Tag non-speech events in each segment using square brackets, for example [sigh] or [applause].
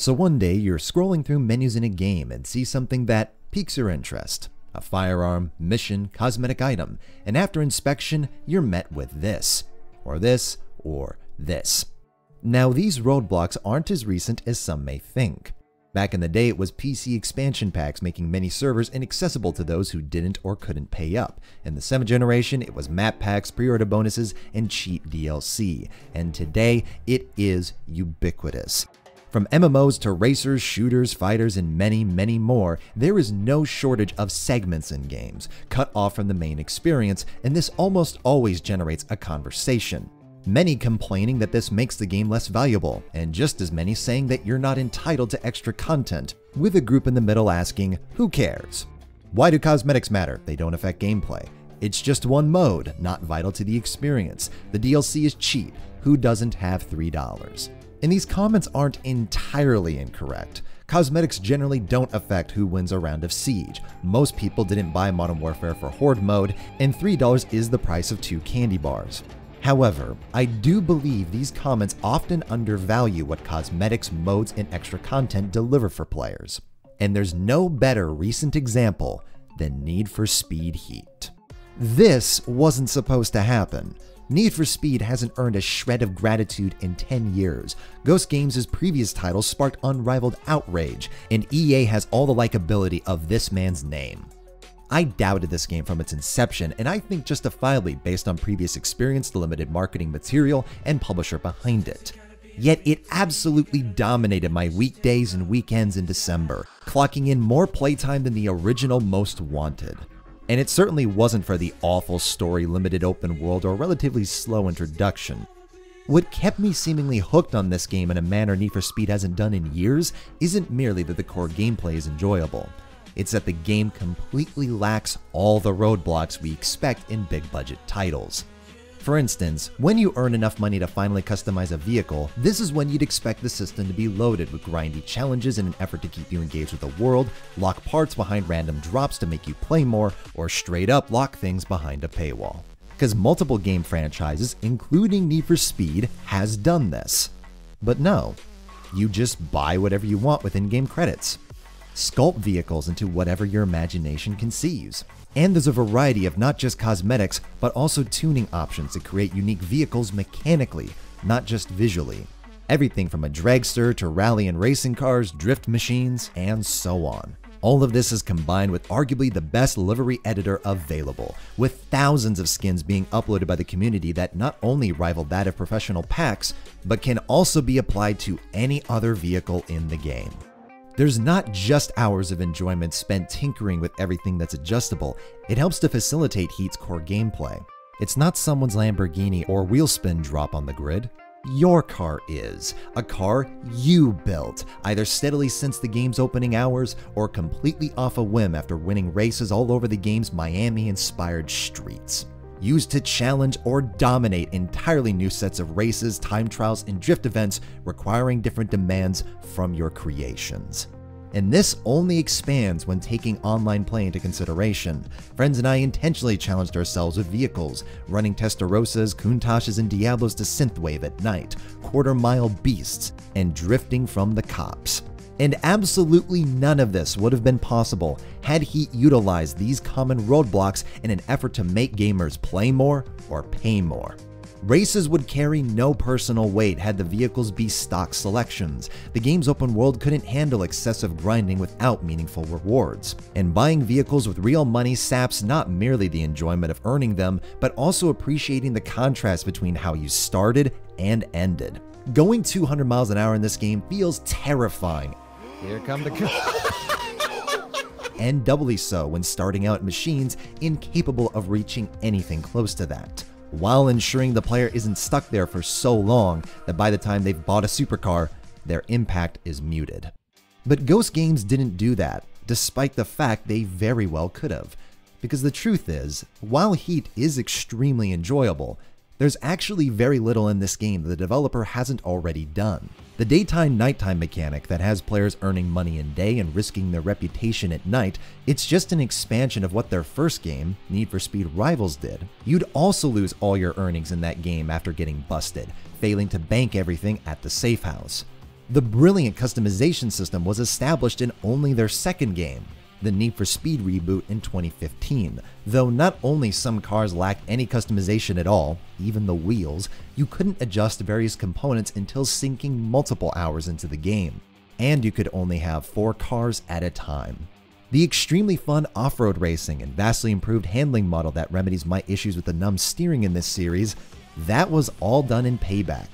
So one day you're scrolling through menus in a game and see something that piques your interest. A firearm, mission, cosmetic item, and after inspection, you're met with this, or this, or this. Now, these roadblocks aren't as recent as some may think. Back in the day, it was PC expansion packs making many servers inaccessible to those who didn't or couldn't pay up. In the 7th generation, it was map packs, pre order bonuses, and cheap DLC. And today, it is ubiquitous. From MMOs to racers, shooters, fighters, and many, many more, there is no shortage of segments in games, cut off from the main experience, and this almost always generates a conversation. Many complaining that this makes the game less valuable, and just as many saying that you're not entitled to extra content, with a group in the middle asking, who cares? Why do cosmetics matter? They don't affect gameplay. It's just one mode, not vital to the experience. The DLC is cheap. Who doesn't have $3? And these comments aren't entirely incorrect. Cosmetics generally don't affect who wins a round of Siege. Most people didn't buy Modern Warfare for Horde mode, and $3 is the price of two candy bars. However, I do believe these comments often undervalue what cosmetics, modes, and extra content deliver for players. And there's no better recent example than Need for Speed Heat. This wasn't supposed to happen. Need for Speed hasn't earned a shred of gratitude in 10 years. Ghost Games' previous titles sparked unrivaled outrage, and EA has all the likability of this man's name. I doubted this game from its inception, and I think justifiably based on previous experience, the limited marketing material, and publisher behind it. Yet it absolutely dominated my weekdays and weekends in December, clocking in more playtime than the original Most Wanted and it certainly wasn't for the awful story, limited open world, or relatively slow introduction. What kept me seemingly hooked on this game in a manner Need for Speed hasn't done in years isn't merely that the core gameplay is enjoyable. It's that the game completely lacks all the roadblocks we expect in big budget titles. For instance, when you earn enough money to finally customize a vehicle, this is when you'd expect the system to be loaded with grindy challenges in an effort to keep you engaged with the world, lock parts behind random drops to make you play more, or straight up lock things behind a paywall. Because multiple game franchises, including Need for Speed, has done this. But no, you just buy whatever you want with in game credits. Sculpt vehicles into whatever your imagination conceives. And there's a variety of not just cosmetics, but also tuning options to create unique vehicles mechanically, not just visually. Everything from a dragster to rally and racing cars, drift machines, and so on. All of this is combined with arguably the best livery editor available, with thousands of skins being uploaded by the community that not only rival that of professional packs, but can also be applied to any other vehicle in the game. There's not just hours of enjoyment spent tinkering with everything that's adjustable, it helps to facilitate Heat's core gameplay. It's not someone's Lamborghini or wheel spin drop on the grid. Your car is. A car you built, either steadily since the game's opening hours or completely off a whim after winning races all over the game's Miami inspired streets used to challenge or dominate entirely new sets of races, time trials, and drift events requiring different demands from your creations. And this only expands when taking online play into consideration. Friends and I intentionally challenged ourselves with vehicles, running Testarossas, Countaches, and Diablos to synthwave at night, quarter mile beasts, and drifting from the cops. And absolutely none of this would have been possible had he utilized these common roadblocks in an effort to make gamers play more or pay more. Races would carry no personal weight had the vehicles be stock selections. The game's open world couldn't handle excessive grinding without meaningful rewards. And buying vehicles with real money saps not merely the enjoyment of earning them, but also appreciating the contrast between how you started and ended. Going 200 miles an hour in this game feels terrifying here come the [laughs] [laughs] and doubly so when starting out machines incapable of reaching anything close to that, while ensuring the player isn't stuck there for so long that by the time they've bought a supercar, their impact is muted. But Ghost Games didn't do that, despite the fact they very well could have. Because the truth is, while Heat is extremely enjoyable, there's actually very little in this game the developer hasn't already done. The daytime nighttime mechanic that has players earning money in day and risking their reputation at night, it's just an expansion of what their first game, Need for Speed Rivals, did. You'd also lose all your earnings in that game after getting busted, failing to bank everything at the safe house. The brilliant customization system was established in only their second game, the Need for Speed reboot in 2015. Though not only some cars lacked any customization at all, even the wheels, you couldn't adjust various components until sinking multiple hours into the game. And you could only have four cars at a time. The extremely fun off road racing and vastly improved handling model that remedies my issues with the numb steering in this series, that was all done in Payback,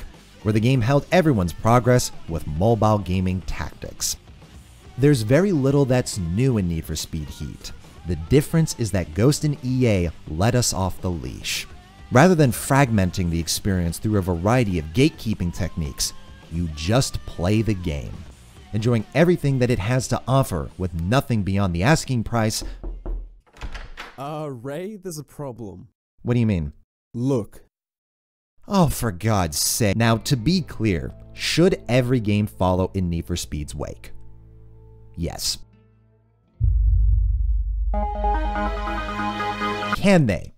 where the game held everyone's progress with mobile gaming tactics. There's very little that's new in Need for Speed Heat. The difference is that Ghost and EA let us off the leash. Rather than fragmenting the experience through a variety of gatekeeping techniques, you just play the game, enjoying everything that it has to offer with nothing beyond the asking price. Uh, Ray, there's a problem. What do you mean? Look. Oh, for God's sake. Now, to be clear, should every game follow in Need for Speed's wake? Yes. Can they?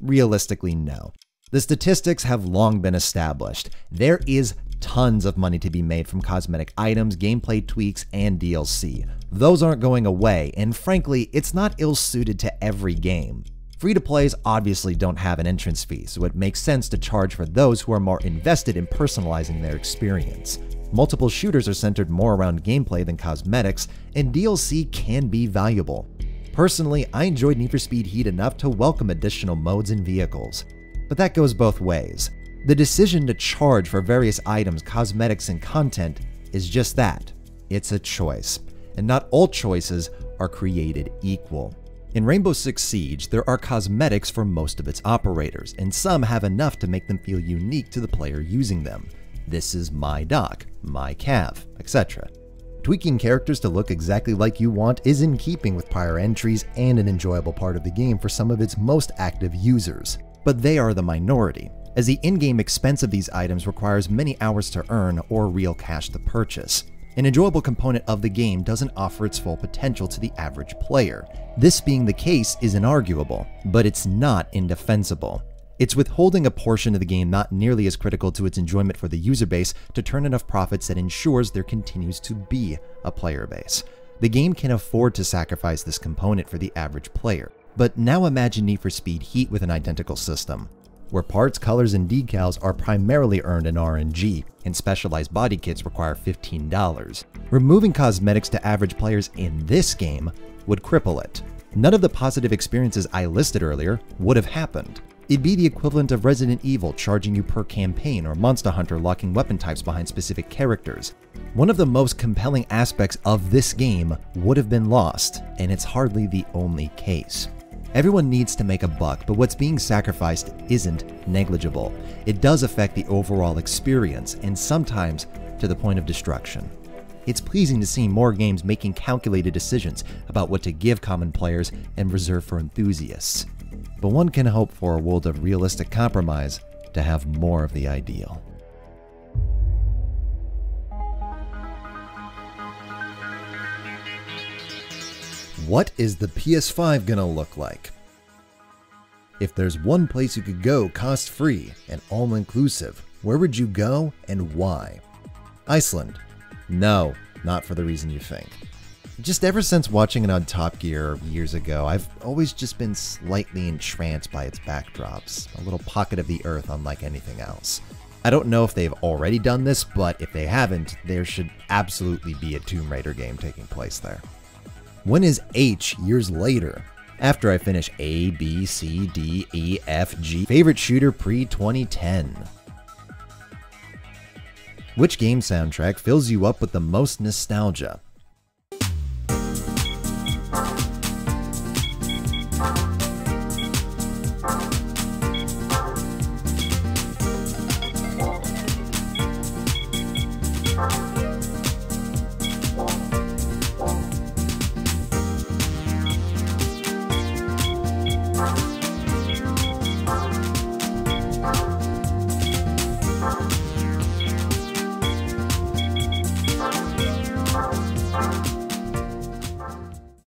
Realistically, no. The statistics have long been established. There is tons of money to be made from cosmetic items, gameplay tweaks, and DLC. Those aren't going away, and frankly, it's not ill suited to every game. Free to plays obviously don't have an entrance fee, so it makes sense to charge for those who are more invested in personalizing their experience. Multiple shooters are centered more around gameplay than cosmetics, and DLC can be valuable. Personally, I enjoyed Need for Speed Heat enough to welcome additional modes and vehicles. But that goes both ways. The decision to charge for various items, cosmetics, and content is just that. It's a choice. And not all choices are created equal. In Rainbow Six Siege, there are cosmetics for most of its operators, and some have enough to make them feel unique to the player using them. This is my Doc, my cav, etc. Tweaking characters to look exactly like you want is in keeping with prior entries and an enjoyable part of the game for some of its most active users. But they are the minority, as the in-game expense of these items requires many hours to earn or real cash to purchase. An enjoyable component of the game doesn't offer its full potential to the average player. This being the case is inarguable, but it's not indefensible. It's withholding a portion of the game not nearly as critical to its enjoyment for the user base to turn enough profits that ensures there continues to be a player base. The game can afford to sacrifice this component for the average player. But now imagine Need for Speed Heat with an identical system, where parts, colors, and decals are primarily earned in RNG, and specialized body kits require $15. Removing cosmetics to average players in this game would cripple it. None of the positive experiences I listed earlier would have happened. It'd be the equivalent of Resident Evil charging you per campaign or Monster Hunter locking weapon types behind specific characters. One of the most compelling aspects of this game would have been lost, and it's hardly the only case. Everyone needs to make a buck, but what's being sacrificed isn't negligible. It does affect the overall experience, and sometimes to the point of destruction. It's pleasing to see more games making calculated decisions about what to give common players and reserve for enthusiasts but one can hope for a world of realistic compromise to have more of the ideal. What is the PS5 gonna look like? If there's one place you could go cost free and all inclusive, where would you go and why? Iceland. No, not for the reason you think. Just ever since watching it on Top Gear years ago, I've always just been slightly entranced by its backdrops, a little pocket of the earth unlike anything else. I don't know if they've already done this, but if they haven't, there should absolutely be a Tomb Raider game taking place there. When is H years later? After I finish A, B, C, D, E, F, G. Favorite shooter pre 2010. Which game soundtrack fills you up with the most nostalgia?